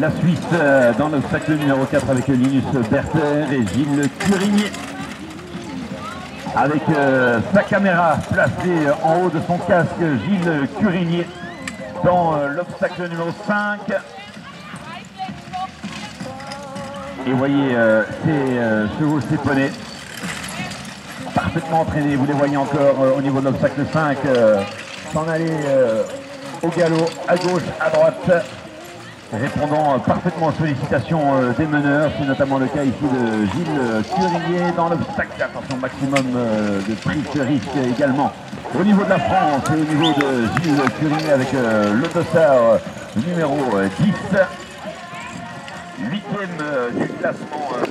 La Suisse euh, dans l'obstacle numéro 4 avec Linus Berter et Gilles Curigny. Avec euh, sa caméra placée en haut de son casque, Gilles Curigny dans euh, l'obstacle numéro 5. Et voyez ces chevaux, ces poneys, parfaitement entraînés. Vous les voyez encore au niveau de l'obstacle 5, s'en aller au galop, à gauche, à droite répondant parfaitement aux sollicitations euh, des meneurs. C'est notamment le cas ici de Gilles Curinier dans l'obstacle. Attention, maximum euh, de prise de risque également au niveau de la France et au niveau de Gilles Curinier avec euh, le dossard numéro 10. Huitième du classement.